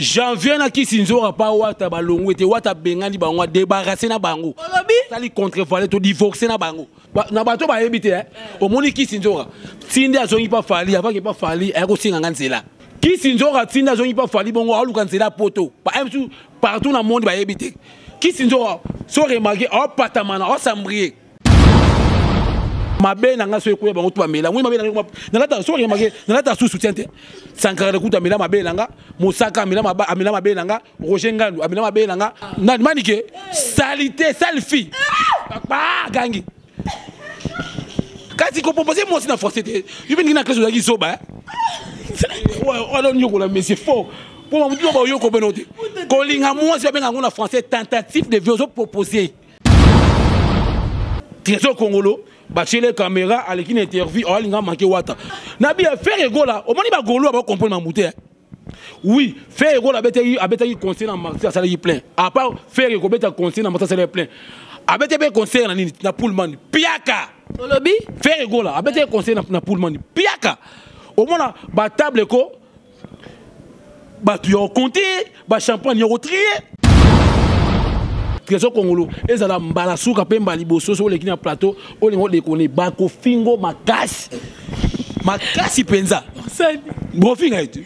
janvier na kisi nzoka pa wata balongo ete wata bengani bango adebarase na bango. Olobi? Sali contrevaler to divorce na bango. Ba- na bato bayebi te eh. omoni kisi nzoka tinde azongi mpa fali avaki mpa fali ayakosinganga nzela. Kisi nzoka tinde azongi mpa fali bongo aoluka nzela poto. Basu partout na monde bayebi te kisi nzoka so remarke aopatamana aosambrie mabe na nga so ekoya bango to bamela. Moi mabe nalata so remarke nalata su soutien te sankara kuta amela mabe na nga mosaka amela mabe na nga roger ngandu amela mabe na nga. Manike salite sale fille. Gangi. Kasi kopropose mwasi na français te. Yo mpe ndenge na klase ozalaki zoba alonyokola mais c'est faux. Mpo mamutu no bayoko beno te. Kolinga mwasi babenga yango na français tentative de vie ozopropose trésor congolo batiele caméra aleki na interview awalinga manke wata. Na bia fer egola omoni bagolo bakomprendre mamu te oui fer egola abetaki conseil na marti asalaki plein apart fer ekobeta conseil na marti asalaki plein abeti mpe conseil na nini na pullman piaka. Olobi fer egola abetaki conseil na, pullman piaka. Omona batable ko bato ya okonte bachampagne ya kotrie trésor congolo ezala mbala suka mpe mbala liboso so oleki na plateau olinga odekone bakofingo makasi. Makasi mpenza. Bofinga ete?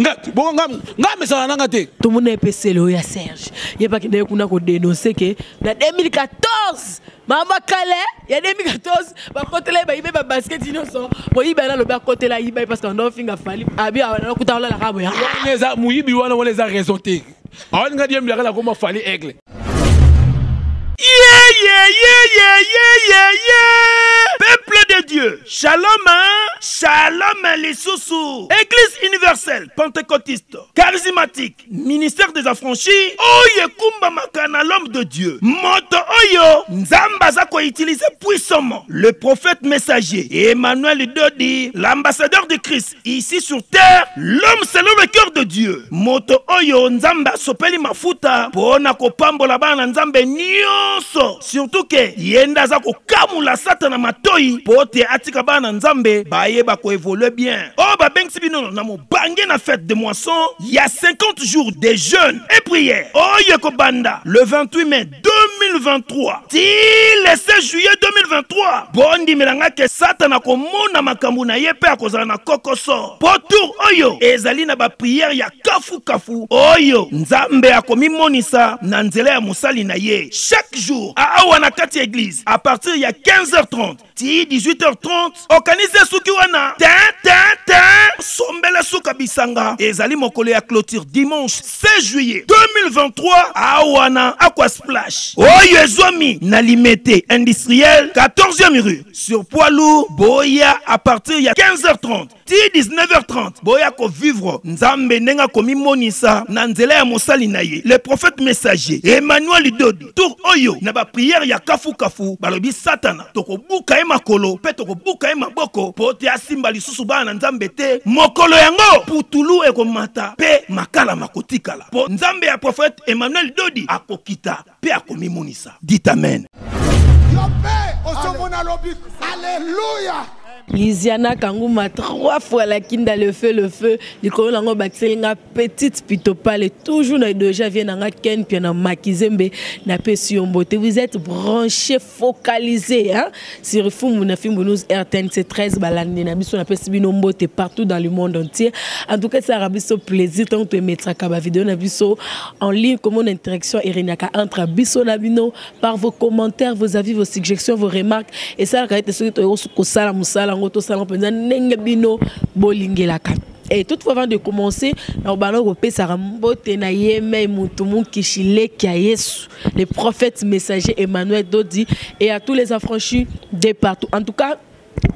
Ngati bongo nga- nga mesala nanga te. Tomona epesele oyo ya serge. Ye mpe akendaki kuna kodenonse ke na 2014 mama kale ya 2014 bakotela ye bayibe babasketi nyonso moyibi ana alobi akotela yiba ye parceke anda ofinga fali. Abi akuta olalaka boya moyibi wana wana eza raison te. Awalinga diembilaka na koma fali aigle Yeah, yeah, yeah, yeah, yeah, yeah. Peuple de Dieu, shalom, hein? shalom les sous Église universelle, pentecôtiste, charismatique, ministère des affranchis, oye kumba makana l'homme de Dieu. Moto oyo, nzamba zako utiliser puissamment le prophète messager Emmanuel Dodi, l'ambassadeur de Christ ici sur terre, l'homme selon le cœur de Dieu. Moto oyo, nzamba sopeli mafuta, pona kopambola bana nzambe nyonso. Surtout ke yenda aza kokamula satana matoi po te atika bana nzambe bayeba koévolue bien. Oyo babengisi bino na mobange na fête de moisson ya 50 jours de jeûne et prière. Oyo ekobanda le 28 mai 2023 ti le 16 juillet 2023 bondimelanga ke satana komona makambo na ye mpe akozala na kokoso. Po tour oyo ezali na bapriere ya kafukafu. Oyo nzambe akomimonisa na nzela ya mosali na ye. Chaque jour. Awa na kati ya église. À partir ya 15h30 ti 18h30 organise suki wana. Tin tin tin. Sombela suka bisanga. Ezali mokolo ya clôture dimanche 16 juillet 2023 awa na aqua splash. Oyo limete industriel 14e rue sur poids lourd boya à partir ya 15h30 ti 19h30 boya kovivre nzambe ndenge akomimonisa na nzela ya mosali na ye. Le prophète messager emmanuel dodi tour oyo na bapriere ya kafukafu balobi satana tokobuka ye makolo mpe tokobuka ye maboko mpo te asimba lisusu bana na nzambe te mokolo yango putulu ekomata mpe makala makotikala. Mpo nzambe ya prophète emmanuel dodi akokita mpe akomimonisa. Dit amen. Yo mpe ozomona lobi. Alleluya Lisiana Kanguma trois fois la kinda le feu le feu. Likolo nango bakiselinga petite pitopale. Toujours na déjà vient nanga ken puis na makizembe na pesi yo mbote vous êtes branchés focalisés hein. Sur fumu na fimbu nous RTNC 13 balandi na biso na pesi bino mbote partout dans le monde entier. En tout cas ça a biso plaisir tant que mettre ka vidéo na biso en ligne comme une interaction erinaka entre biso na bino par vos commentaires vos avis vos suggestions vos remarques. Et ça ka ete soki tokosala mosala Et toutefois, avant de commencer, na Yesu, le prophète Emmanuel Dodi et à tous les affranchis de partout. En tout cas,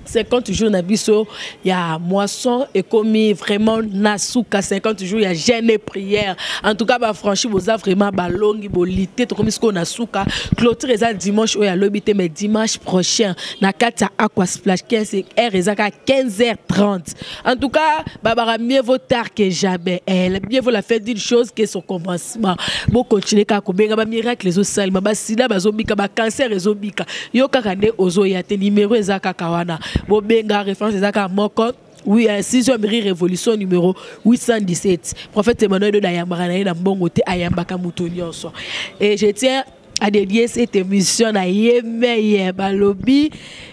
50 jours na biso ya moisson ekomi vraiment na suka 50 jours ya jeûne et prière. En tout cas bafranchi boza vraiment balongi bolite tokomi sikoyo na suka clôture eza dimanche oyo alobi te mais dimanche prochain na kati ya aqua splash 15 heure eza kaka 15 h 30 en tout cas babaka mieux vaut tard que jamais. Eh, mieux vaut la fête d'une chose que son commencement. Bokontinue kaka kobenga bamiracle ezosalema basida bazobika bacancer ezobika yo kaka nde ozoya te nimero eza kaka wana bobenga référence eza kaka moko oui euh, sixième mairie révolution numéro 817 prophète emmanuel oyo ayambaka na ye na mbongo te ayambaka moto nyonso et je tiens à dédier cette émission na ye meye balobi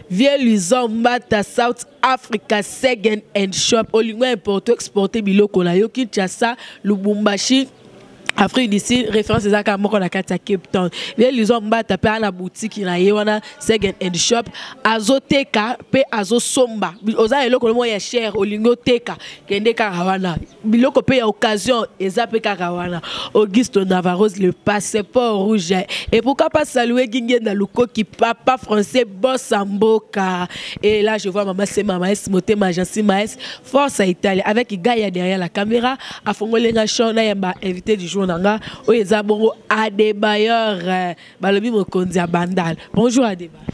vie luison mbata south africa second and shop olingo importe exporte biloko na yo kinshasa lubumbashi afrique du sud référence ezalaka moko na kati ya cape town. Ye lizo mbata mpe ana boutique na ye second and shop azoteka mpe azosomba oza na eloko moko ya chere olingi oteka kende kaka wana biloko mpe ya occasion eza mpe kaka wana auguste navaros le passeport rouge. Et pourquoi pas saluer gingenda lukoki papa français bossa mboka et là je vois mama sema maes motema agenci maes force à italie. Avec gaya derrière la caméra afongolenga champ nayamba invité du jour na nga oyo eza bongo adebayor euh, balobi mokonzi ya bandal. Bonjour adebayor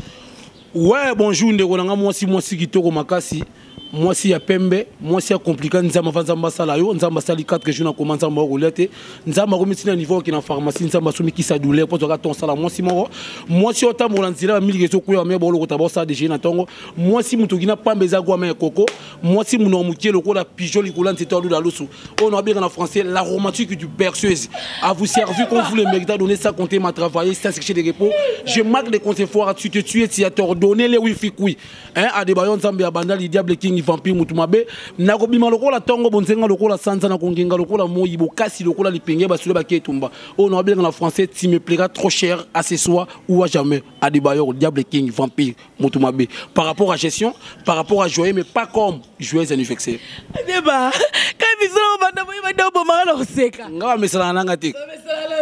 ouais bonjour ndeko na nga mwasi mwasi kitoko makasi mwasi ya pembe mwasi ya komplika nzambe ava nzambe asala yo nzambe asali 4 jours nakoma nzambe akolia te nzambe akomisi na niveau oke na pharmacie nzambe asomikisa douleur mpo toka tonsala mwasi moko mwasi oyo otambola nzela bamiliki ezokwya bamia baolokota baosala dege na ntongo mwasi moto okina pambe eza gwama ya koko mwasi monoko mokie lokola pigeon likolo ya nzete aluda lusu oyo na babenga na français l'aromatique du berceuse. A vous servi comme vous le méritez donner ça compter m'a travaillé ça c'est de repos. Je marque des conseils forts tu te tuer tu as ordonné les wifi kui hein adebayo nzambe ya bandali diable king vampire mutu mabe. Nakobima lokola ntongo bonzenga lokola sanza nakongenga lokola moyi bokasi lokola lipenge basule baki etumba. Oyo na babenga na français tu me plairas trop cher à ce soir ou à jamais. Adebayo diable king vampire mutu mabe. Par rapport à gestion par rapport à joyeux mais pas comme joyeux anniversaire adeba kai biso banda boyi banda obomaka na koseka nga bamesalana nanga te.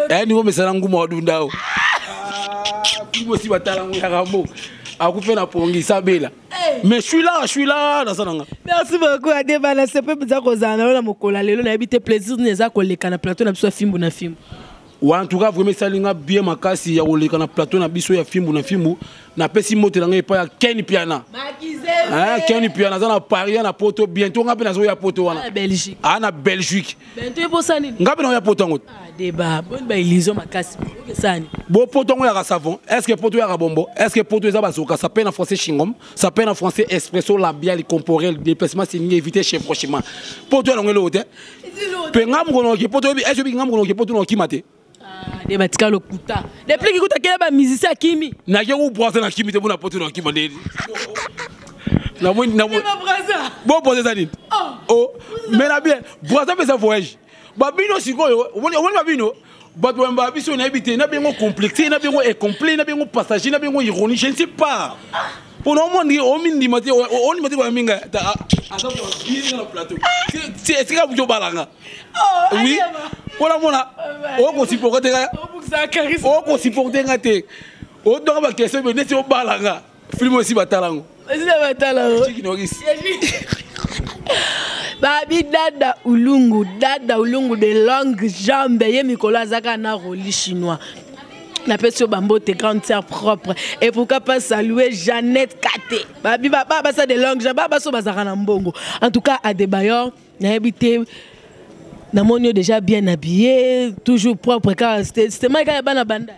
Eh ningo mesala nguma wadunda o aussi batala ngo ya rambo. Akufe na pongi sabela mais je suis là je suis là naza nanga merci beaucoup adeba na sepe mpenza kozala na yo na mokolo ya lelo nayebi te plaisir nini eza koleka na plateau na biso ya fimbu na fimbu wa en tout cas vraiment esali nga bien makasi ya koleka na plateau na biso ya fimbu na fimbu napesi moto na ngai epai ya ken piana. Hein, ken piana aza na paris ya na poto bientôt nga mpe nazoya poto na wana aa na belgique. Nga mpe naoya poto yango adeba boni baillusion makasi okesani bo poto yango yaka savon est ce que poto yaka bombo est ce que poto eza bazoka ça peine en français chingom. Ça peine en français expresso labial corporel déplacement séninga éviter chevrochement poto yango eloko te mpe nga mokolo noki poto obiki nga mokolo noki poto nokima te nde batika lokuta. Depuis kikutakela bamusisi akimi. Nake kobrase na kimi te mpona poto na kima ndeni bobrase eza nini? Mena oh. oh. bien brase mpeza voyage. Babino sikoyo omoni babino bato bamba biso nayebi te nabiyango complexe nabiyango incomplet nabiyango passager nabiyango ironie je ne sais pas. Mpona omoni omindima te ondima te koya minga aza na plateau. Esika buto obalanga oui. Mpona mona okosiporte nga okosiporte nga te odonga bakestion be neti obalanga filme osi batala chikinokisi babi dada ulungu dada ulungu de longue jambe ye mikolo azaka na roli chinois. Napesi yo bambote grande sœur propre. Et pourquoi pas jeannette kate babi baba basa de longue jambe baba so bazalaka na mbongo. En tout cas adebayor nayebi te namoni déjà bien habillé toujours propre kaka c'était mai kaka bana bandala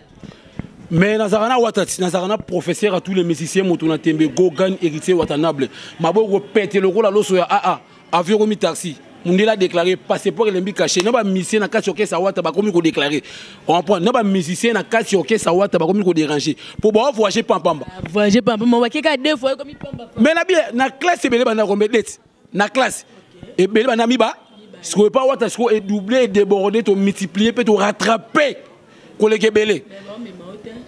mais nazalaka na watati nazalaka na professeur à tous les musiciens moto na tembe gogan héritier watanable maboko pete lokola loso ya aa avion komi taxi. Mundele adéclaré passeport elembi caché. Na bamusicien na kati orkestre wata bakomi kodéclaré comprendre na bamusicien na kati orkestre wata bakomi kodéranger mpo baovoyage pampamba voyage pampa mawakeka deux fois ekomi pamba mais na bien na classe ebele banda kombe dete na classe. Ebele banda miba sikoyo epa wata sikoyo edouble edéborde tomultiplie mpe torattrape koleka ebele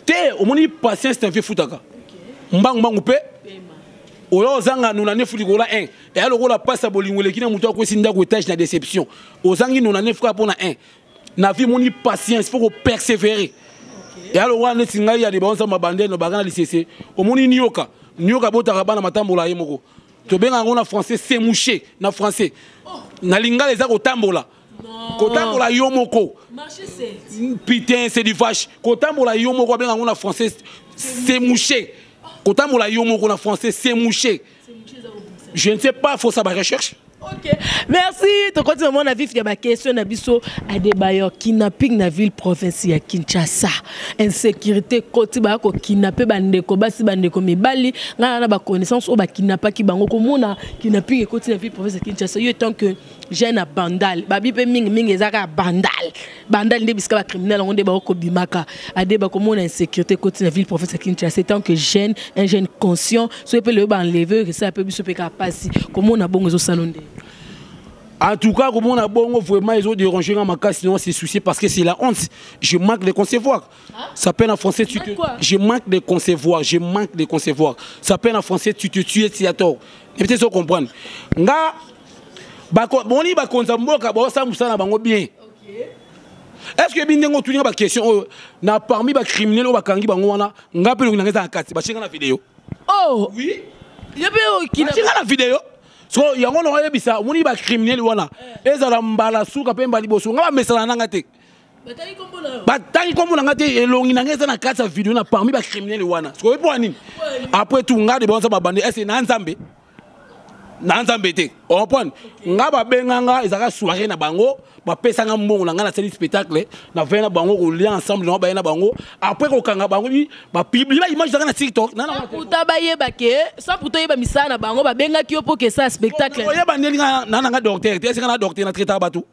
te omoni patience te mfe futaka mbangumbangu mpe oyo ozanga nona nefu likola 1 eya lokola mpasi ya bolingo eleki na moto akwesi ndako étage na déception. Ozangi kaka mpo na 1 na vie moni patience fo kopersévérer eya lokola neti ngai ya deba onzamba bandele banga na lisese. Omoni nioka. Nioka botaka bana matambola ye moko. Tobenga yango na français na français na lingala eza kotambola. Kotambola yo moko. Putain c'est du vache. Kotambola yo moko abenga yango na français c'est mouché. Kotambola yo moko na français c'est mouché. Je ne sais pas faut ça ba recherche Ok, merci. tokoti na mona vif ya baquestion na biso adeba yo kidnapping na ville province ya kinshasa. Insécurité koti baya kokidnape bandeko basi bandeko mibali. Ngai na baconnaissance oyo bakidnapaki bango komona kidnapping ekoti na ville province ya kinshasa. Yo etant que jeune ya bandal babi mpe mingimingi eza kaka bandal bandal nde bisika bacriminel yango nde bakokobimaka adeba komona insécurité koti na ville province ya kinshasa etant que jeune un jeune conscient soki mpe leyo baenleve resala mpe biso mpe kaka pasi komona bongo ezosala nde En tout cas, comme on a bon, vraiment, ils ont dérangé ma casse, sinon c'est souci parce que c'est la honte. Je manque de concevoir. Ça peine en français, tu te... Je manque de concevoir. Je manque de concevoir. Ça peine en français, tu te tues, tu as tort. Et peut-être ça comprendre. Nga, bako, bon, ni bakonza mboka, ba sa musana bango bien. Est-ce que bindengo tu ba question oyo? Na parmi ba criminels ba kangi bango wana nga pe ngina ngeza kati ba chinga na video. oh! Oui. yo mpe oyo kina chinga na video? so yango na oyebisa omoni bacriminel wana. Ezala mbala suka mpe mba liboso. Nga bamesana nanga te? Batali kombo na yo. Batangi nkombo nanga te elongi nanga eza na kati ya video na parmi bacriminel wana. Sokoyebi mpo ya nini après tout nga de banza babande ese na nzambe? Na nzambe te ompone nga babenganga ezalaka soirée na bango bapesanga mbongo na ngai nasali spectacle navai na bango kolia ensemble nango baye na bango après kokanga bango bapibli baimage zaka na tiktok puta bayeba ke sans puta oyeba misala na bango babengaki yo mpo kesala spectacle oyeba ndeni nga na nanga docteur te esika na docteur na traitaka bato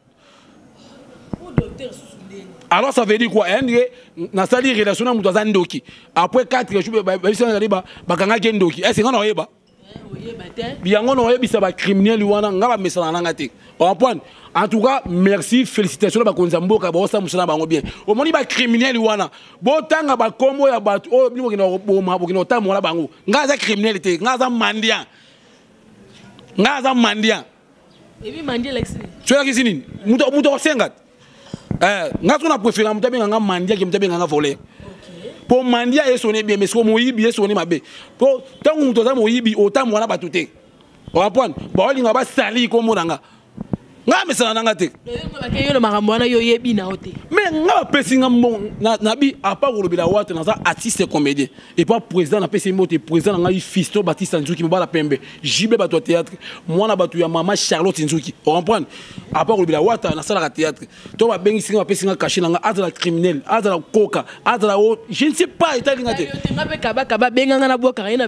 alors ça veut dire quoi endre nasali relation na moto aza ndoki après 4 jours babisi azali bakangaki ndoki ese nga na oyeba yango na oyebisa bacriminel wana nga bamesana nanga te. Ompone en tout cas merci félicitation na bakonzi ya mboka baosala mosala na bango bien. Omoni bacriminel wana botanga bakombo ya bato oyo bino bokende koboma bokende kotambola bango. Nga aza criminel te nga aza mandian nga aza mandian ebi mandi elakisi soyakisi nini? Moto akosenga te Eh, nga soki na préféra moto abenganga mandia ke moto abenganga voler mpo mandia esone bien mais siko moyibi esone mabe. Mpo ntango moto aza moyibi otambola na bato te. Oapoine baolinga basali kombo na nga nga mesana nanga na yo te mais nga bapesi nga mbongo na- nabi apart kolobela wate naza artiste comédien. Epa président napesi mbo te président na ngai fisto batista nzuki mobala pembe. Jibe bato ya théâtre. Mwana bato ya mama charlotte nzuki. Ocomprendre apart kolobela wata nasalaka théâtre. To babengisi nga bapesi nga kashe na nga azala criminel azala koka je ne sais pas etalinga te kabakaba benganga na bwakaka ye na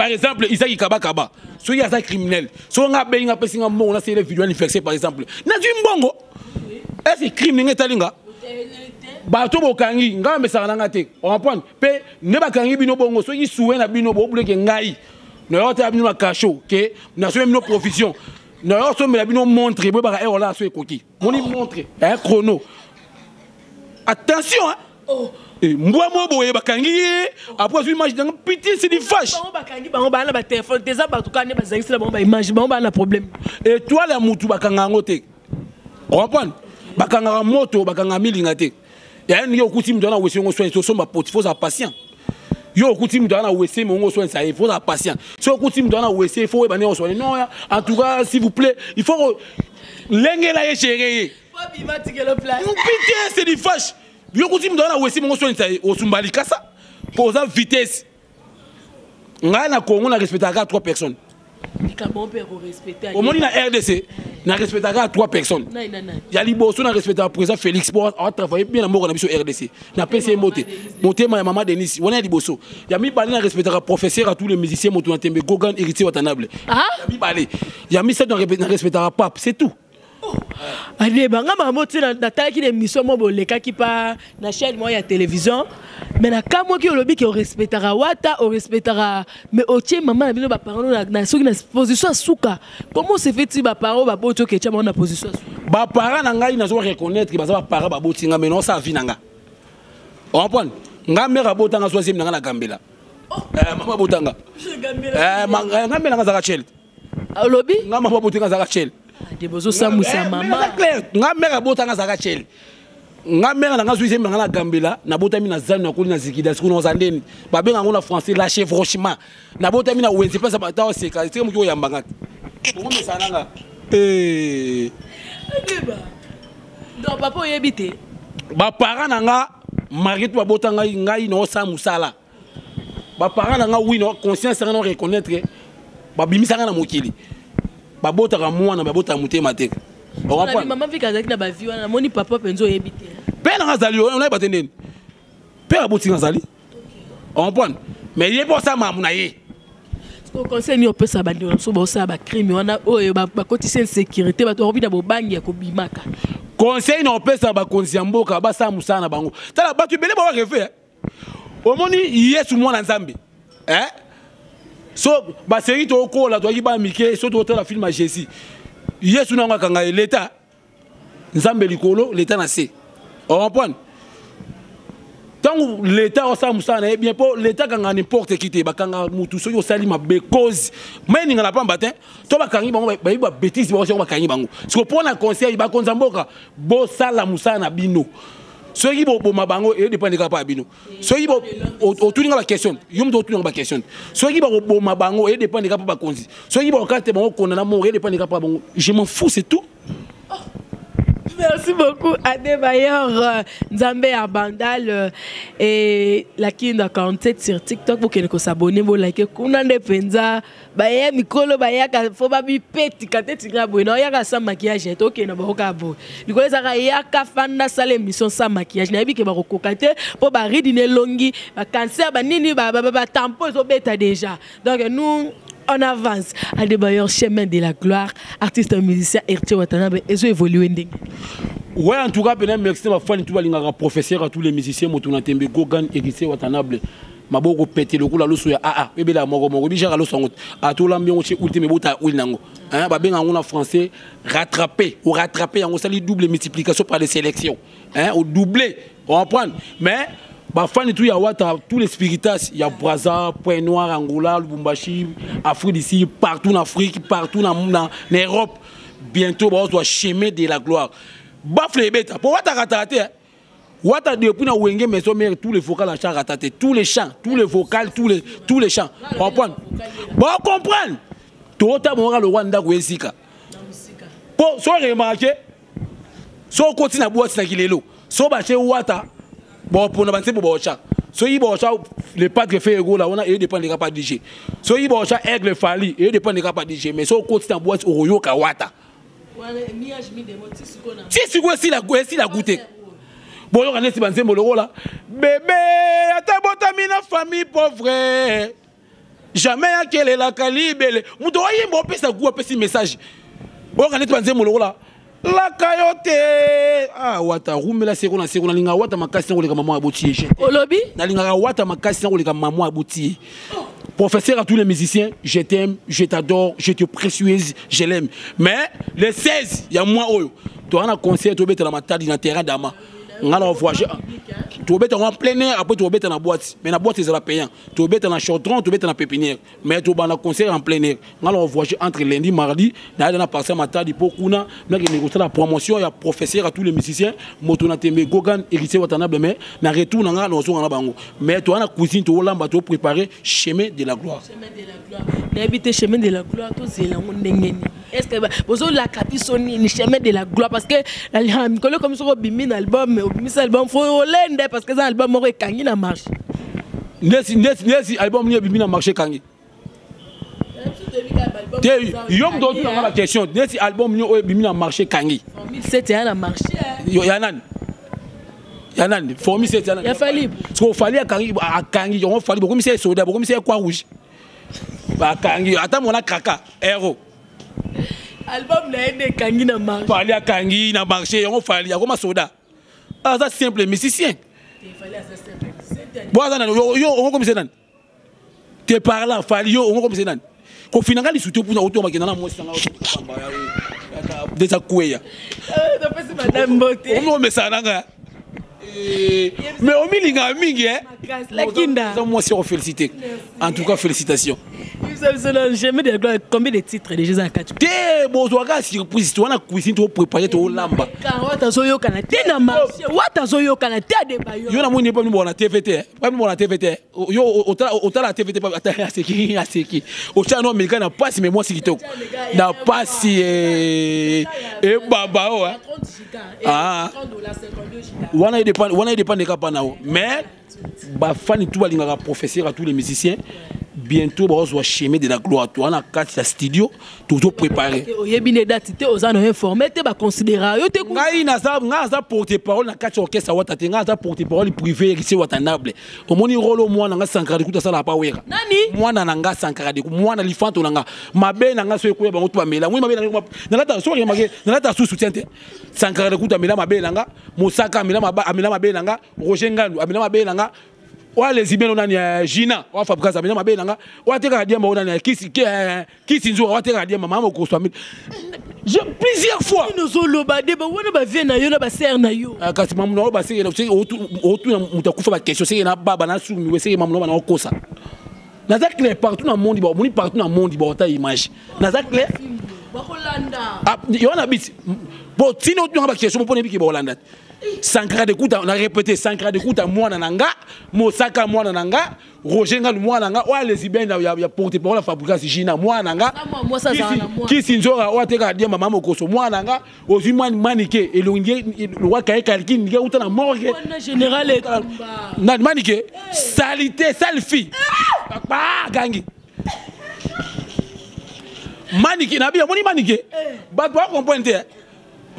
par exemple isaki kabakaba soki aza criminel. So nga abengi nga apesi nga mbongo nasele video anniversaire par exemple. Nazwi mbongo ese crime ndenge etali nga bato bokangi. Ngai bamesaka nanga te. Comprendre mpe nde bakangi bongo. Bino montre montre. Eh, chrono. Attention hein? Eh, mbwa mo boye bakangi ye. Après azwi image nanga pitié c'est du bango bakangi bango baa na batelefone te eza bato kaka nde bazangisi na bango baimage bango baa na problème. Étoile ya mutu bakanga yango te. Comprendre bakangaka moto bakangaka milinga te. Yaya ndenge okuti mutu ana wese yango soin tosomba poti fozala patient. Yo okuti mutu ana wese mongo soinisa ye fozala patient. So okuti mutu ana wese fo oyeba ndenge osoine non en tout cas s'il vous plaît il faut lengela ye chere ye pitié c'est du fâche yo okuti mutu ana wese mongo soinisa ye osumba likasa mpo oza vitesse. Ngai na congo na respectaka trois personnes. Omoni na rdc na respectaka trois personnes. Ya liboso na respectaka président félix po atravaille bien na mboka na biso rdc napesi ye mbote. Motema ya mama denis wana ya liboso. Ya mibale na respectaka professeur à tous les musiciens moto na tembe gogan héritier watanable Ah? ya mibale. Ya misato na respectaka pape c'est tout adeba nga makambo ti na- natalaki na émission mo bolekaki mpa na chaîne moko ya télévision. Mais nakamwaki olobi ke orespectaka wata orespectaka mais otie mama na bino baparent na- na soki na position ya suka comment se fait ti baparent baboti oketya bango na position ya suka bapara na ngai nazo reconnaître baza bapara baboti nga mais naosala vi na nga. Ompone nga mare abotanga troisième na nga na gambela. Mama abotanga ma- eh, nga nga azaka chel olobi? Nga mama abotinga azaka chel adeba ozosamwisa mama. clair. Nga mare abotanga azalaka chele nga mare nanga zwi zembe nanga na gambela nabotami na zanu nakoli na zikida siku naoza ndeni babenga yango na français la chevrochement nabotami na wenze mpesa bata oseka esika moki oyambanga ongomesa nanga. Adeba donc papa oyebi te. Bapara na nga marite babota ngai ngai naosala mosala bapara na nga wi na conscience nga na reconnaître. Babimisanga na mokili babotaka mwana babotaka motema te. Mpe nanga azali onayeba te. Ndeni mpe abotinga azali ocomprendre mais ye mpe osala mamu na ye conseil nini opesa bandeko na biso baosala bacrime wana oyo ba- bakotisa insécurité bato bakobi na bobangi ya kobimaka. Conseil na opesa bakonzi ya mboka basala mosala na bango. Tala bato ebele bawarefe omoni yesu mwana nzambe eh? So baseri tokola toyaki bana mike so totala filme ya jésus. Yesu nango akanga ye leta nzambe likolo leta na se. Ocomprendre ntango leta osala mosala na ye bien mpo leta akanga nimporte ki te bakanga mutu soki osali mabe cause. Maininga na pamba te to bakangi bango bayebi babétise bango songo bakangi bango. Siko mpo na conseil bakonza mboka bosala mosala na bino soki boboma bango edépende kaka mpa ya bino. Soki bo- o- otuninga baquestion yo moto otuninga baquestion soki bakoboma bango edépende kaka mpa bakonzi soki bakokata te bango konda na moko edépende kaka mpa je m'en fous c'est tout Merci beaucoup, Adebayor euh, Nzambe Abandal euh, et la Kinda 47 sur TikTok. Vous pouvez s'abonner, vous likez. Kuna nde penza, mikolo fo ba bi fanda sale émission sa maquillage. Na bi ke ba ko kokate po ba ridi ne longi, cancer ba tampon zo beta déjà. Donc nous on avance. Adebayor chemin de la gloire, artiste musicien Ertie Watanabe et ndenge. ouais en tout cas pena merci na bafani tu balingaka professeur à tous les musiciens na tembe gogan watanable maboko pete moko moko bijaka loso yango babenga yango na français rattraper orattraper yango osali double multiplication par les sélections. Hein, mais bafani tu ya wata tous les spiritas ya braza point noir angola lubumbashi afrique d'ici partout en afrique partout na, na, na europe. Bientôt bazozwa chemin de la gloire. Bafle ebeta mpo watakataka te hein. wata depuis na wenge maison mère tous les vocales à chant rataté tous les chants tous les vocales tous les tous les chants. Comprendre bon comprendre tota bonga le rwanda ko esika po so remarqué so okoti na bwati na kilelo. So bache wata bopona bansembo bocha. Soki bocha le padre fe egola wana eye dépendeka pa dg soki bocha aigle fali eye dépendeka pa dg mais so okoti na bwati okoyoka wata ti sikoyo esila esila gu te boyoka neti banzembo lokola bebe ata botami na famille pauvre. Jamais akelelaka libele moto oyemba opesa gu apesi message. Boyoka neti banzembo lokola laka yo te ah, wata rumela seko na seko nalingaka wata makasi na koleka mama aboti ye olobi? Nalingaka wata makasi na koleka mama aboti ye professeur à tous les musiciens je t'aime je t'adore je te précieuse je l'aime. Mais le 16 ya mois oyo. Toza na concert tobetela matadi na terrain dama nga na voyage tobeta ngo en plein air après tobeta na boîte. Mais na boîte payant chaudron pépinière. Mais tobanda concert en plein air. Nga na voyage entre lundi mardi. Nayada na parcelle matadi mpo kuna nakende kosala promotion. Ya professeur à tous les musiciens. Tembe gogan mais bango. Mais chemin de la gloire. De la gloire. Chemin de la gloire obimisa album fo olende parce que eza album moko ekangi na marche nesi nesi nesi album ni ebimi na marché kangi. Te yo moto question? Nesi album ni oyo ebimi na marché kangi. 2007 eya na marché Yo, ya nani ya nani formi set ya nani ya falibe siko fali akangi akangi yango fali bokomisa ye soda? Bokomisa ye kwa rouge? Bakangi ata mona kaka ero album na ye nde ekangi na fali akangi na marché yango fali akoma soda aza simple mysticien bo aza nani? Yo okokomisa nani? Te parlant fali yo okokomisa nani? Kofina nga lisu te mpuna oto makenda na mwesi nanga deza kweya omi omesana nga mais omilingaka mingi eza mwasi yako félicité en tout cas félicitation combien de titres déjà eza na kati te bozwaka surprise towana cuisine toprépare toolamba wata azoyokana te na marché wata azoyokana te adebayo yo namoni epa mibona tv te epa mibona tv te yo otala otala tv te ata aseki aseki. Otya no amerika na pasi mais mwasi kitoko. Na pasi eh, ebaba o eh. Ah. wana edépend wana edépendeka mpa na yo mais bafani tu balingaka professeur à tous les musiciens. Bientôt bazozwa chemin de la gloire. To wana kati ya studio tozo préparé. Oyebi ne date te oza na informe te baconsidéra yo te ku- ngai naza ngai aza porte parole na kati ya orchestre wata te ngai aza porte parole privé erisi watanable omoni role mwana nga sankara dekuta asalaka pa wera. Nani? Mwana na nga sankara deku mwana lifanto na nga mabe na nga so ekoya bango to bamela moni mabe na nga nalata soki make nalata su soutien te sankara dekuta amela mabe na nga mosaka amela mabe na nga roger ngandu amela mabe na nga nanga oalezimelo nani ya euh, jina oafabrika zamina mabe nanga oatekaka diamba o nani ya euh, kisi euh, nzuka oatekaka diamba mama okoswa mil. Plusieurs fois. Nozoloba de bawana bavie na yo na basere na yo? Kasi mamuna oyo baseke otuna moto akufa bakestio seke na baba na sumi we seke mamuna oyo bana okosa. Naza clair partout na mondi omoni partout na mondi baota image. Naza clair? Yo na biti bo tina otunanga bakestion mpona ebiki baolanda te sankara de kuta na répété de kuta mwana na nga mosaka mwana na nga roger ngalu mwana na nga oyo lesibien ya, ya, porte parole ya fabrikasi gina mwana na nga Na mwa- mwasi azala na mwana. kisi nzora oyo atekaka diamba mama mokoso mwana na nga ozwi mwani manike elongi lokakaye kaliki ndike uta na morgue manike salité sale fille gangi. Manike omoni manike. Bato bacomprendre te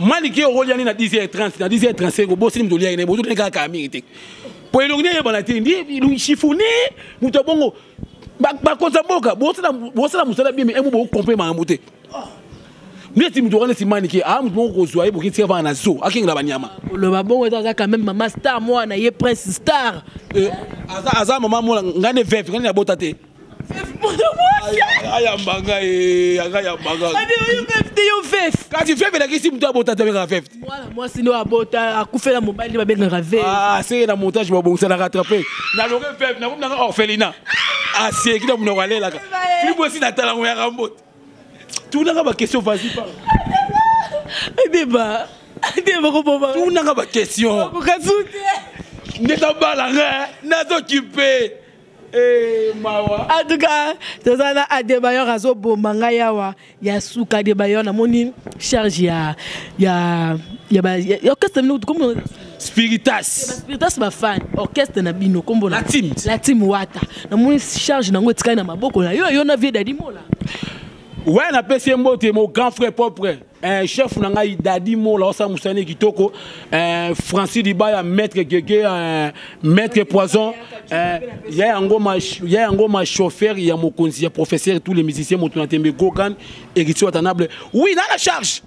manike okolia nini na 10h30 na 10h35 obosili moto oliaki ne bozotuni kaka mingi te. Po elongi eyebana te ndi chifoni moto ya bongo ba- bakonza mboka bosala mosala bien me emo bokompre makambo te. Ndeti moto wana esi manike aa moto moko kozwa ye boki tika vanga na zo akengela banyama. Oloba bongo eza aza quand même mama star mwana ye prince star. Eh, aza mama mona ngai ne veve ngai nabota te ayambanga ayambanga yo vef te yo vef kasi veve nakisi moto abota te abengaka veve te mwana mwasi nde abota akufela mobali nde babengaka Ah, na montage babongisa na rattrape naloke orphelina na alelaka esi natalango tunanga baquestion vasi deba tunanga baquestion nde nazokipe mawa en tout cas toza na adebayor azoboma ngai awa. Ya suka adebayor namoni charge ya ya orchestre spiritas. Baspiritas bafani orchestre na bino kombo La team. la team wata. Namoni charge nango etikali na maboko na yo yo na vie dadi ouais napesi ye mbote mon grand frère propre un chef na ngai dadi mola osala mosani kitoko. Un francis dibaya maître gege un maître poison. Un ya yango ya yango ma chauffeur ya mokonzi ya professeur tous les musiciens moto na tembe gogan héritier watanable oui na la charge.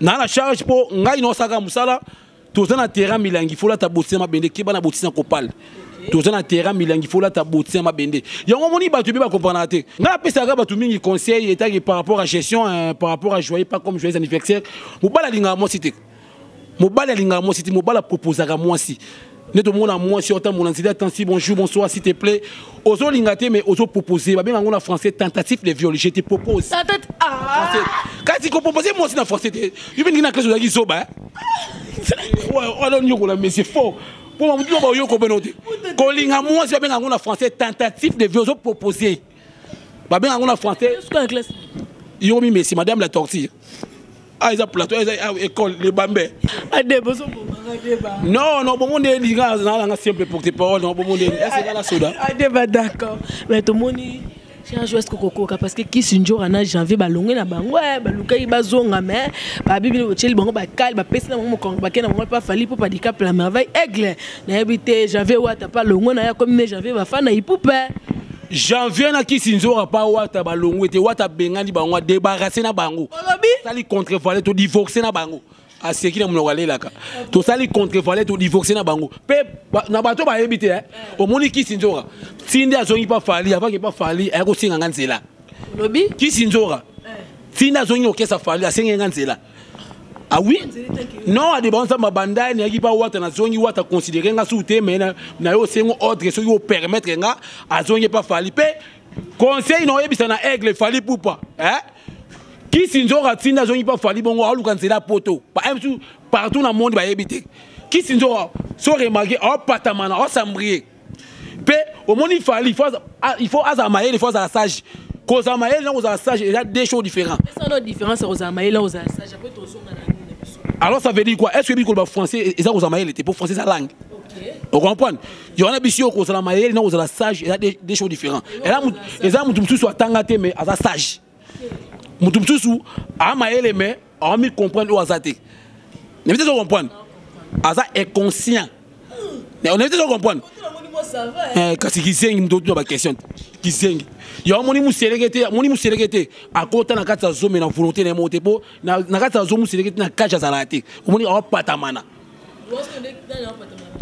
Na la charge mpo ngai naosaka mosala toza na terrain milangi folata botina mabende keba na botina kopala toza na terrain milangi folata botina mabende. Yango omoni bato ebe bakomprendaka te. Ngai apesaka bato mingi conseil etaki par rapport à gestion euh, par rapport à joyer pas comme joyeux anniversaire. Mobali alingaka mwasi te. Mobali alingaka mwasi te mobali aproposaka mwasi. Nde tomona mwasi otambola nzela atansi bonjour bonsoir s'il te plaît. Ozolinga te mais ozopropose babenga yango na français tentative de viol je te propose. Ah! Kasi kopropose mwasi na français te. Yo mpe ndingi na klase ozalaki zoba alonyokola mais c'est fort mpo mamutu no baoyoko beno te kolinga mwasi babenga yango na français. Tentative de viol ozopropose babenga yango na français. Yo mimesi madame la torture ah eza plateau eza ah, école lebambe ozobomaka deba non non bomo nde linga nalanga simple porte parole non bomo nde eseka na soda. D'accord. Mais tomoni change est kokokoka parce que kisi njora na janvier balongwe na bango eh, balukaki bazonga me babibili botyeli bango bakali bapesi na bango mokongo bakei na bango mpa fali mpo padikap la merveille aigle. Nayebi te janvier wata mpa longwe na ya komi ne janvier bafa na ipupe janvier nakisi nzoka mpa wata balongwe te wata bengani bango adebarase na bango. Olobi? Tosali contrevalet todivorce na bango aseki na monoko alelaka tosali contrevalet todivorce na bango. Mpe na bato bayebi te omoni kisi nzoka ti nde azongi mpa fali avaki mpa fali ayakosinganga nzela olobi kisi nzoka ti nde azongi okesa fali asengenga nzela awi non adeba nzambe abanda nayaki mpa wata nazongi wata considere nga su te me na yo osengo ordre soki opermettre nga azongi mpa fali. Mpe conseil na oyebisa na aigle fali pupa eh? Kisi nzoka ntinda azongi mpa fali bongo aoluka nzela ya poto basu partout na monde bayebi te kisi nzoka so remarke aopatamana aosambrie mpe omoni fali il faut azala mayele il faut azala sage kozala mayele na kozala sage eza deux choses différents na na na alors ça veut dire quoi est ce que bikoloba français eza kozala mayele te mpo français eza langue ocomprendre yo wana biso yo kozala mayele na kozala sage eza des des choses différents eza motu mosusu atanga te mais aza sage motu mosusu aa mayele mais aomi comprendre oyo aza te. Nebi te so comprendre? Aza inconscient. Nebi te so comprendre? Eh, kasi kizengi moto otuna baquestion kizengi yo amoni museleke te amoni museleke te akota na kati ya zome na volonté na ye moko te mpo na kati ya zo museleke te. Na kage azalaka te omoni aopatamana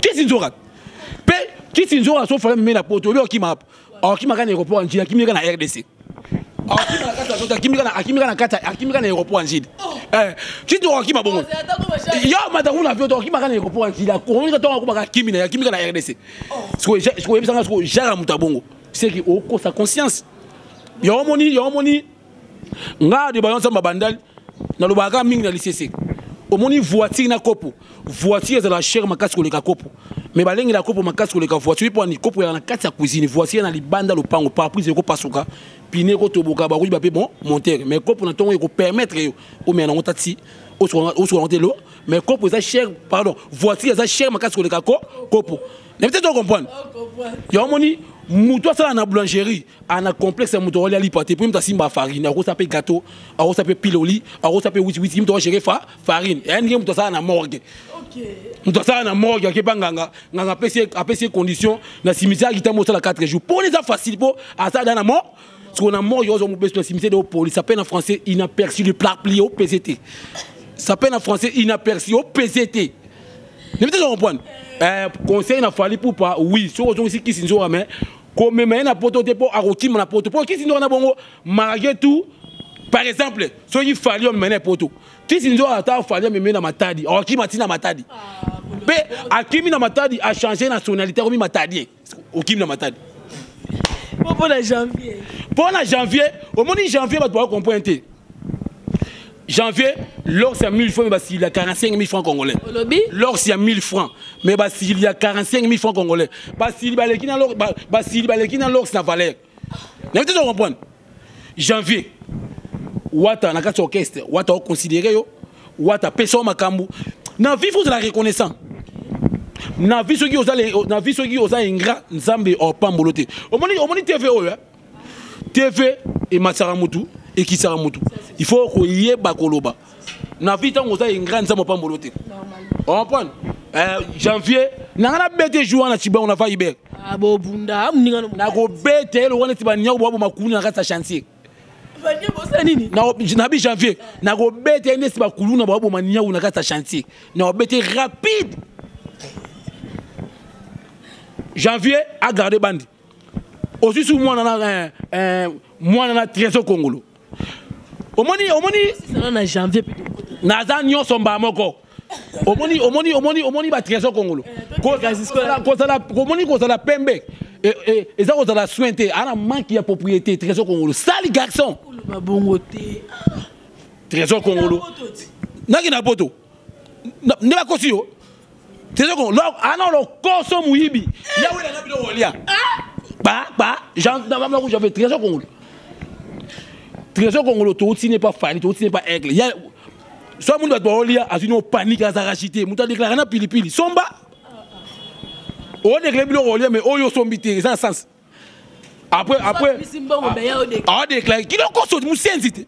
kisi nzoka? Mpe kisi nzoka so fale meme na poto obi okima apo akimaka na aéroport ya njili akimika na rdc akimika na aéroport ya nzidi ti tokakima bongo yo mata kuna vio tokakimaka na aéroport ya nzidi akomonika ntongo akomaka akimi na ye akimika na rdc sikoyebisanga siko jare ya moto ya bongo seki okosa conscience yango moni yango moni nga de bayo nzambe bandali nalobaka mingi na lisese omoni voitire na kopo voitire ezala chere makasi koleka kopo me balengela kopo makasi koleka voiture. Mpo ani kopo ezala na kati ya cuisine voiture na libanda lopango paraprise ekopasuka pine ekotoboka bakoyiba mpe bon montere mais kopo na ntongo ekopermettre yo. Omea nango tati osuka nango te lo mais kopo eza chere pardon voiture eza chere makasi koleka ko kopo na peut-être comprendre yo omoni moto asala na boulangerie ana complexe ya moto akolia lipa te mpo moto asimba farine akosa mpe gâteau akosa mpe piloli akosa mpe witiwiti moto akogere fa farine. Eya ndenge moto asala na morgue moto asala na morgue akepa nganga nganga apesi ye condition na cimetière akita mo osala 4 jours. Mpona eza facile mpo asala da na mort siko na morgue ozo mobeso na cimetière de opolice appelle en français inaperçu le plat plié opese te s'appelle en français inaperçu opese te ne peut comprendre. Euh, conseil na fali pour pas oui so ozongisi kisi nzoka mais komema ye na poto te mpo akokima na poto mpo kisi nzoka na bongo malgré tout par exemple soki fali omema na poto kisi nzoka ata na matadi matadi mpe akimi na matadi achange nationalité akomi matadien okimi na matadi mpo na janvier. Mpo na janvier omoni janvier bato bakokomprendre te janvier lors ya 1000 francs me basili ya 45 000 francs congolais. Olobi lors ya 1000 francs me basili ya 45 000 francs congolais. Basili baleki na lors- ba- basili baleki na lors na valeur. Na te janvier wata na kati orchestre wata oconsidere yo wata apesa yo makambo na vie fo ozala reconnaissant na vie soki na vie soki oza ingrat nzambe opambolo te omoni omoni tv oyo eh? tv emasaka mutu ekisaka mutu il faut koyeba koloba na vie ntango oza ingrat nzambe opambolo te comprendre euh, janvier nanga nabete jour wana cibango na va iber abobunda moninga no nakobete eloko neti baniako kulu na kati ya chantier nabi janvier nakobeta ye ndesi bakuluna baboma niau na kati ya chantier. Nakobeta ye rapide. Janvier agarde bandi. Osusu mwana na mwana na trésor kongolo omoni omoni. Naza nyonso mbaa moko. Omoni omoni omoni omoni batrésor kongolo kozala omoni kozala pembe. E- e- eza kozala soin te ana manque ya propriété trésor kongolo sali garçon. Oloba bongo te trésor kongolo naki na poto nde bakosi yo trésor kongolo lo ana lokoso moyibi yawelanga biloko kolia ba ba jean j'avais trésor kongolo trésor kongolo touti n'est pas fali touti n'est pas aigle so mundu bato baolia azwi no panique azalaki te moto adeklare na pilipili. Somba. Odeklare biloko kolia mais oyo osombi te eza na sens. Après après. aodeklare kiloko so mosenzi te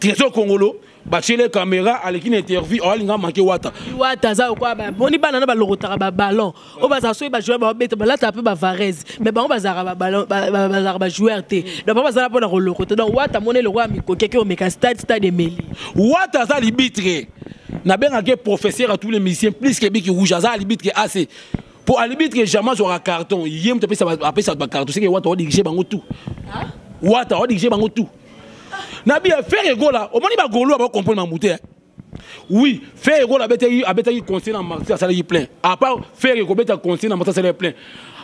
trésor kongolo batiele caméra aleki na interview aolinga make wata wata aza okwa bamoni bana na balokotaka baballon oyo bazala soki bajoueur babeta balataka mpe bavarese mais bango bazalaka bazalaka bajoueur te donc bango bazala mpona kolokota donc wata moni eloko ya mikoki ake omeka stade stade emeli wata aza libitre nabengaki professeur à tous les musiciens plus que biki rouge aza alibitre ac po alibitre jamais azwaka carton ye moto apesa ba- apesa bato bacarton seke wata odirige bango tu wata odirige bango tu na bia fer egola omoni bagolo abakomprendre mamu te oui fer egola abetaki abetaki concert na marti asalaki plein. Apart fer ekobeta concert na marti asalaki plein.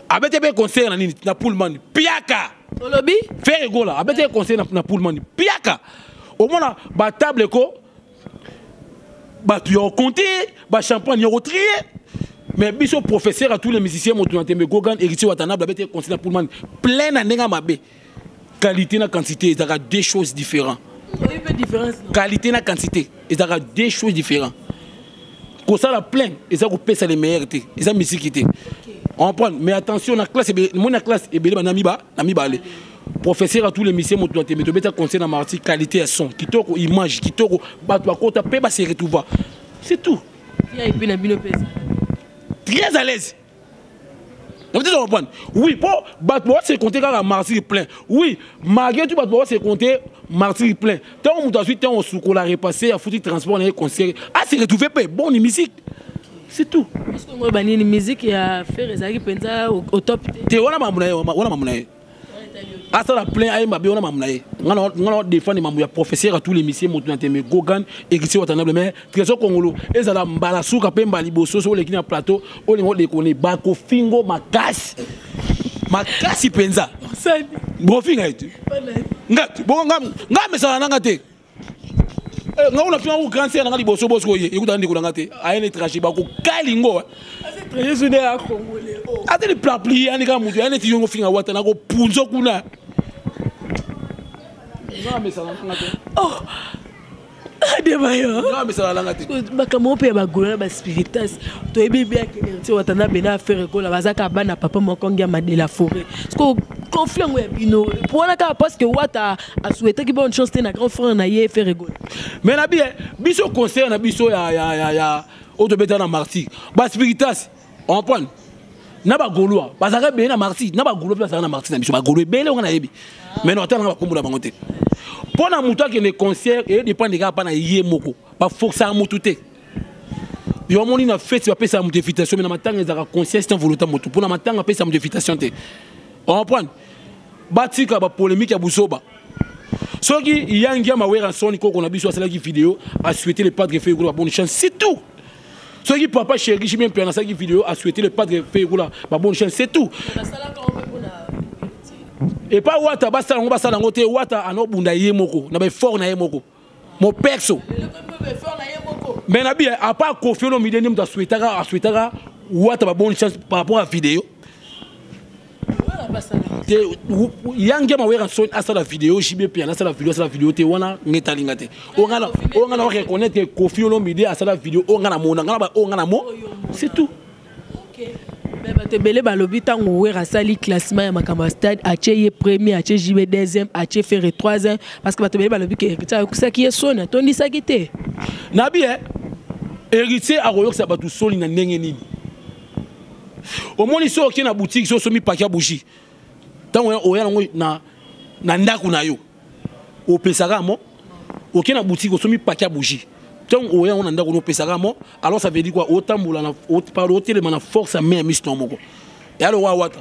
Abeti mpe concert na nini na pullman piaka! Olobi fer egola abetaki concert na, na pullman piaka! Omona batable ko bato ya okonte bachampagne ya kotrie mais biso professeur à tous les musiciens moto na tembe gogan héritier watanable abetaki concert na pullman plein na ndenge ya mabe qualité na quantité ezalaka deux choses différence qualité na quantité ezalaka deux choses différentes. Kosala plein eza kopesa le meilleur te eza misiki te comprendre mais attention na classe moi na classe ebele bana na mibale professeur a tous les missie moto na tembe tobeta conseil na marti qualité ya son kitoko image kitoko bato bakota mpe base retrouva. C'est tout. Très à l'aise. Oui, pour battre se compter quand martyr plein. Oui, malgré tout battre se compter martyr plein. Tant on ensuite tant on sous la repasser à foutre transport dans les concerts. Ah, c'est retrouvé pas bon ni musique. C'est tout. parce que ngo banini musique ya faire ezalaki mpenza au au top? Te Te wana mamuna ye, wana mamuna ye. Asala plein ayemba be wana mamuna ye. Ngana ngana défendre mamu ya professeur les messieurs moto na teme. Gogan ekisi watandable mais trésor congolo ezala mbala suka mpe mbala liboso so oleki na plateau olingo odekone bakofingo makasi. Makasi mpenza. Bofinga ete. Nga nga nga mesala nanga te Eh, ngai na mpima kokranse nanga liboso bosi koye ekutaka ndeko nanga te aye na étranger bakokalingo ate le plapli anika motu aye na étudiant ngofinga wata nakopunzo kuna. Oh, makambo mpo ya bagolo na baspiritas toyebi ebiaki ertie watanda bena affaire ekola bazaka bana papa moko ngia madela forêt. Yango ya bino wana kaka parce que wata asouetaki bonne chance te na grand frère na ye egola mais na bie biso conseil na biso ya oyo tobeta na martyr baspiritas comprendre na bagolwa bazalaka ebele na martyr na bagolwa mpe bazalaka na martyr na biso bagolwa ebele onga nayebi mais natalanga bakombo na bango te mpo na motu akende concert eyedépendre kaka mpa na ye moko. Baforçaka motu te yo omoni na feti bapesaka moto invitation mais na matanga ezalaka conscience te volonté motu mpo na matanga apesaka moto invitation comprendre batika bapolémique ya buzoba soki yangi ya mawera soni biso asalaki video asouhaité le padre fe ekola babonne chance c'est tout soki papa chéri chimien mpe asalaki video asouhaité le padre fe ekola babonne chance c'est tout epa wata basala yango basala yango te wata anobunda ye moko na baeffort na ye moko moperso mais na bi apa kofi ono mide nde moto asouhaitaka asouhaitaka wata babonne chance par rapport à video te wu- yangi ya mawera soni asala video jibe mpe asala video asala video te wana nge etalinga te. Oyo nga na- oyo nga na oreconnaitre kofi olomide asala video oyo nga na mona nga na ba- oyo nga na mo c'est tout. Bato ebele balobi ntango wer asali classement ya makambo ya stade atie ye premier atie jibe deuxième atie fere troisième parce que bato ebele balobi ke héritier ayokusaki ye soni atondisaki te. Na bi e héritier akoyokisa bato soli na ndenge nini? Omoni so okie na boutique so osomi paki ya bougie. Ntango oya- nango na, na ndako na yo. Opesaka mo okie na boutique osomi paki ya bougie. Ntango oya yango na ndako na opesaka mo alors ça veut dire quoi? Otambola pardon otelema na force ya mai ya yo moko. Yalo wa wata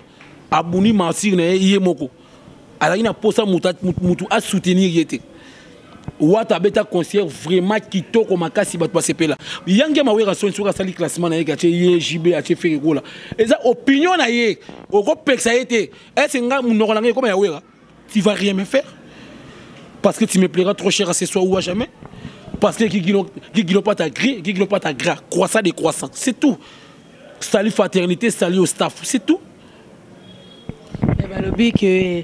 abuni masire na ye ye moko. Azalaki na posa mutu a- mutu- mutu asoutenir ye te wata abeta concert vraiment kitoko makasi bato basepela yangi ya mawera soni soki asali classement na ye ke atie ye jb atie fere kola eza opinion na ye okopekisa ye te nga ekoma ya wera? Tu vas rien me faire? Parce que tu me plairas trop cher à ce soir ou à jamais? Parce que pas ta gris pas ta gras croissant des croissants. C'est tout. Salut fraternité salut au staff. C'est tout. Eh, balobi ke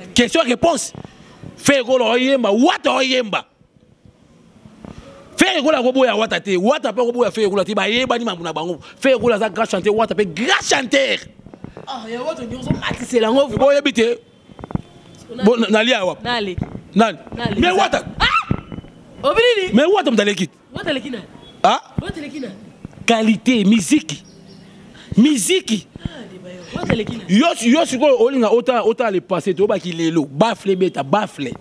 question réponse. Fe ekola oyemba wata oyemba fe ekola akoboya wata te wata mpe akoboya fe ekola te bayebani mambo na bango fe ekola aza grand chanteur wata mpe grand chanteur. Matisela yango boyebi te Bo- na- nalia awa nani? Nali. mais wata obinini? Mais wata ah? Wataleki na qualité miziki wataleki na yo yo sikoyo olinga ota ota le passé te obaki lelo bafle beta bafle.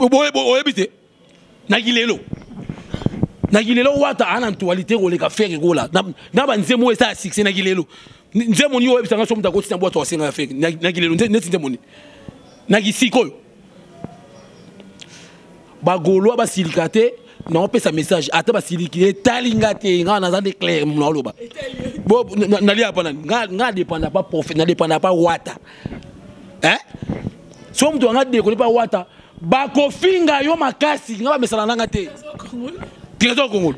Oyebi te naki lelo. Naki lelo wata ana ntualité koleka fere kola na na banzembo eza ya succès naki lelo. Nzembo ni oyebisanga so moto akotina bwato asenga ya fere Naki- lelo neti nzembo ni. Naki sikoyo. Bagolwa basilika te naopesa message. Ata basiliki etali nga te nga naza de clair naoloba bo na- nalia hapa nani nga nga dépenda pas prophète na dépenda pas wata. Hein? So moto anga dekone pa wata bakofinga yo makasi nga bamesana nanga te trésor congolo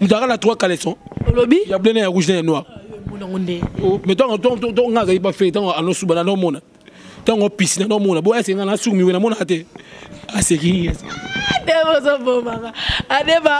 moto aka na trois caleçon olobi ya bleu na ya rouge na ya noir nde Oh, mais ntango ntango- ntango nga azali bafe ntango anosuba nanomona ntango pisine nanomona bo ese nga nasumiwe namonaka te aseki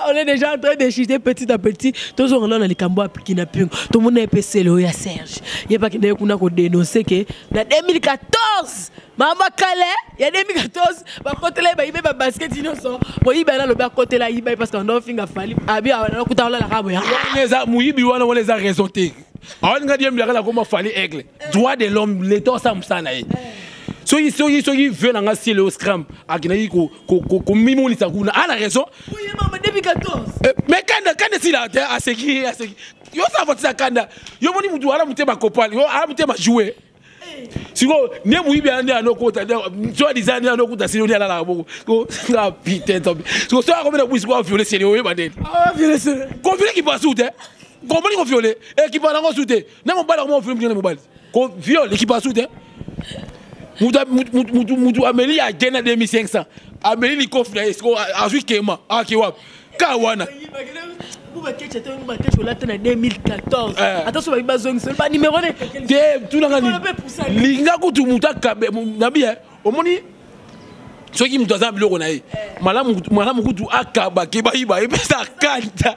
on est déjà en train de chuter petit à petit tozongana na likambo ya kidnapping tomona epesele oyo ya serge ye bakende ye kuna kodénonce ke na 2014 mama kale ya 2014 bakotela ye bayibe babasketi nyonso moyibi ana alobi akotela yiba ye parce que andofinga fali abi anakuta olalaka boya eza moyibi wana wana eza raison te awaninga diembilaka na koma fali aigle droit de l'homme leta osala mosala na ye soki soki soki vie nanga siele o scram akendaki komimolisa kuna. Ana raison? Oye mama 2014 Eh, mais kanda kanda esila te aseki aseki yo osala fotisa kanda. Yo moni mutu ala motema kopale yo ala motema joue siko ne moyibi ana nde anokota so adiza nde anokuta sili oni alalaka boko nga pite siko so akomena bwisi ko aviole seli oyeba ndeni konfile kipa su te komoni koviole ekipa nango su te na mobali akoma ofile mutene mobali koviole ekipa su te mutu mutu ameli agenda 2500 ameli likofi na ye siko azwi kema ake wapi ka wana te tunanga linga kutu mutu akabe nabi omoni soki mutu aza na biloko na ye. Malamu kutu akabake bayiba epesa akanta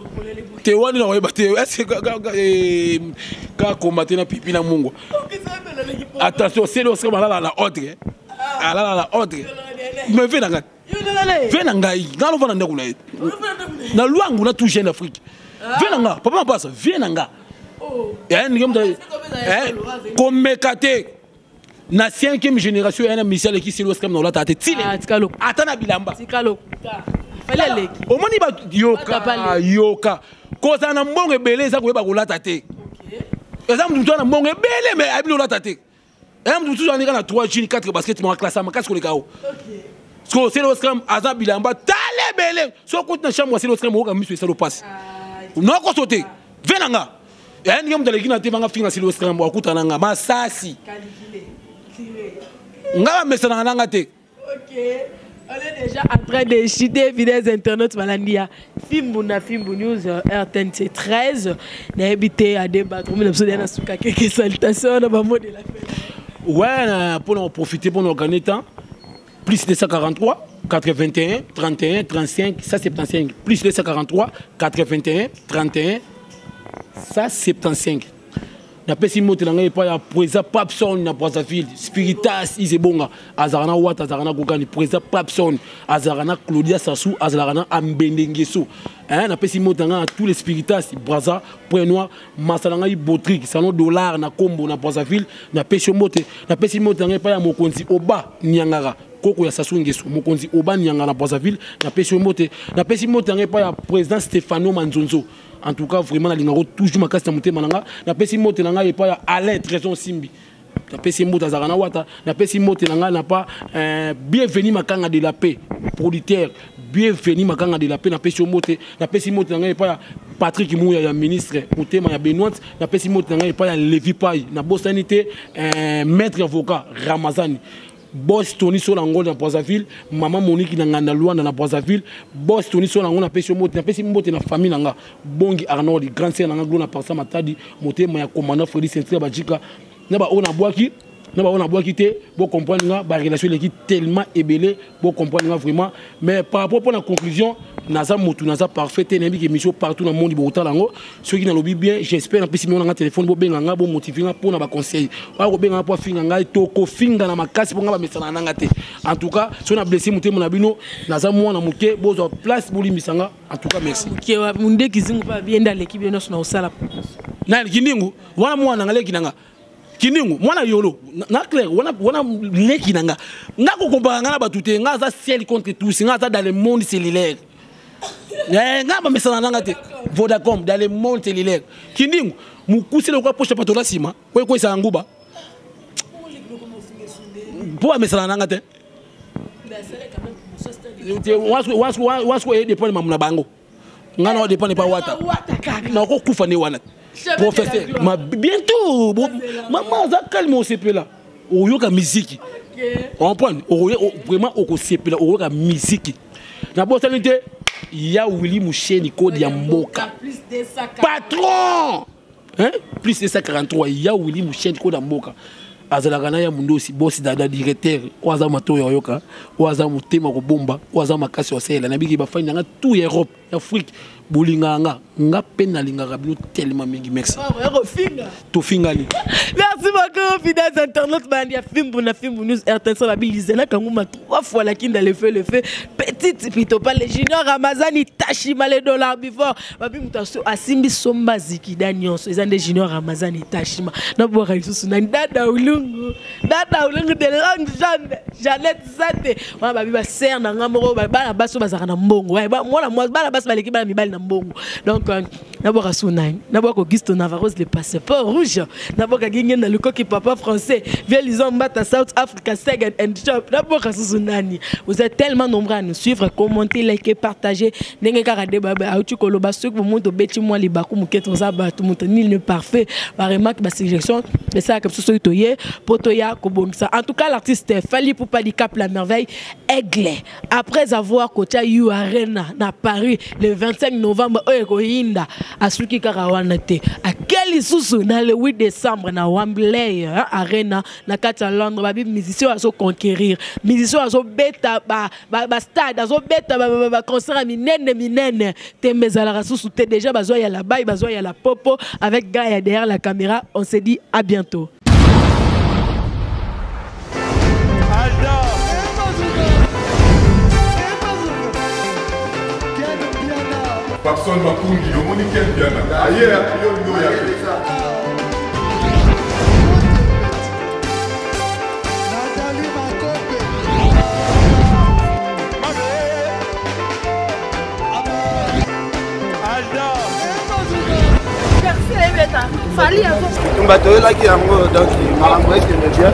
te wani na koyeba te ese kakoma te na pipi na mungwa attention sele oscram alala na ordre alala na ordre mais ve na ngai ve na ngai nga lovanda ndako na ye. Na lwangu na tout jeune d'afrique vie na nga papa mapasa vie na nga Eh, ndenge eh, komeka te na 5e génération yana misi aleki sili oscram na olata te tile. Ata na bilamba omoni bato yoka. Pale. yoka. Kozala na mbongo ebele eza koyeba kolata te. Eza motu motu ana mbongo ebele me ayebi olata te. Eza motu motu anika na 3 juni 4 basket ma classe makasi koleka o so sele oscram aza bilamba tala ebele. So okoti na chambre ya sele oscram okoka miso esala opasi. Nokoso te. Ve na nga. Aya ndenge moto aleki na te vanga finga sele oscram akutana na nga. Masasi. Nga bamesanaka na nga te. Ok. On est déjà en train de chuter fidèles internautes Malandia. Fimbu na Fimbu News RTNC 13. Nayebi te à débattre. Mais l'absolu na suka quelques salutations na ba mot de la fin. Ouais, pour en profiter, pour nous gagner temps. Plus 243, 81, 31, 35, 175. Plus 243, 81, 31, 175. Napesi moto na ngai epai ya président papson na brazzaville. Spiritas isebonga azalaka na wata azalaka na kokani président papson azalaka na claudia sassou azalaka na ambende ngeso. Eh, napesi moto na ngai na tous les spiritas braza point noir masa na ngai botrik salon dollar na kombo na brazzaville. Napesi yo mote napesi moto na ngai epai ya mokonzi oba niangara koko ya sasu ngeso. Mokonzi oba nianga na brazzaville. Napesi yo mbote napesi mbote yango epai ya président stéphano manzonzo en tout cas vraiment nalingako toujours makasi na motema na nga napesi mbote na ngai epai ya alain trésor simbi. Napesi mbote azalaka na wata. Napesi mbote na ngai na pa euh, bienvenu makanga de la paix. Producteur bienvenu makanga de la paix. Napesi yo mbote napesi mbote na ngai epai ya patrik muya ya ministre motema ya benoite napesi mbote na ngai epai ya levi pai nabosani te euh, maître avocat ramazani bos toni so na ngo na brazzaville mama moniki na nganda lwanda na brazzaville bos toni so na ngo napesi yo mbote napesi mbote na famille na nga bongi arnold grand sere na nga glo na parsa matadi motema ya commandant fredi centre bajika na baoyo nabwaki na bango nabwaki te bocomprendre nga barelation eleki tellement ebele bocomprendre nga vraiment. Mais par rapport mpo na conclusion naza motu naza parfait émission partout na monde bokotala yango soki nalobi bien j'espère nga nga mpo na baconseil oya kobenga nga mpo afinga ngai to kofinga na makasi mpo nga bamesana nanga te en tout cas soki na blesse motema na bino naza mwana moke bozwa place bolimbisa nga. En tout cas merci. Moke mundeki zingu mpe abienda aleki bino nyonso na kosala nani kindingu wana mwana nanga leki nanga kindingu mwana yolo na- clair wana wana leki nanga nga kokompaka nga na bato te nga aza ciel contre tous nga aza dans le monde cellulaire Eh, nga bamesana nanga te vodacom dans le monde cellulaire kindingu mokusele okwa poche pato na nsima oyo ekwesaka nguba mpo bamesana nanga te wasko oye dépend mamu na bango nga na odépend pa wata nakokufa nde wana professeur ma bientôt mama aza calme osepela oyoka miziki comprendre vraiment okosepela oyoka miziki nabosani te ya wili musheni kode ya mboka patron! Hein? plus de 143 ya wili musheni kode ya mboka azalaka na ya mundosi bosi dada directeur. Oyo aza matoyo oyoka oyo aza motema kobomba. Oyo aza makasi osala nabiki bafani nanga tout ya europe ya afrique bolingaka nga nga mpe nalingaka bino tellement mingi merci. Tofingani. Merci beaucoup fidèles internautes bandi ya fimbu na fimbu news rtnc babilizelaka nguma trois fois lakinda le feu le feu. Petite pitopa le junior ramazani tashima le dollar before. Babi moto aso- asimbi somba zikida nyonso eza nde junior ramazani tashima. Naboka lisusu nani dada ulungu dada ulungu de longue jambe janet zate. Wana babi baser na nga moko ba- bana basi oyo bazalaka na mbongo. Bana basi baleki bana mibali na mbongo donc euh, naboka su nani naboka augusto navarros le passeport rouge. Naboka ginge na lukoki papa français. Vielison mbata south africa second and shop. Naboka susu nani vous êtes tellement nombreux à nous suivre commenter liker partager. Ndenge kaka de auti koloba soki bomoto obeti mwa libaku moke toza bato moto nil ne parfait. Baremarque basuggestion esalaka biso soki toye mpo toya kobongisa en tout cas l'artiste fali pupa di cap la merveille aigle. Après avoir kotia u arena na paris le 25 novembre oyo ekoyinda asuki kaka wana te. Ake lisusu na le 8 décembre na wembley hein, arena na kati ya londres babi musicien oyo azoconquérir musicien oyo azobeta bastade azobeta baconcert ya minene minene. Tembe ezalaka susu te. Déjà bazwa ya la bai bazwa ya la popo. Avec gars ya derrière la caméra on se dit à bientôt papson makungi omoni kembiana aye yo yo yake fali yango bato oyelaki yango donc malambo ekende bien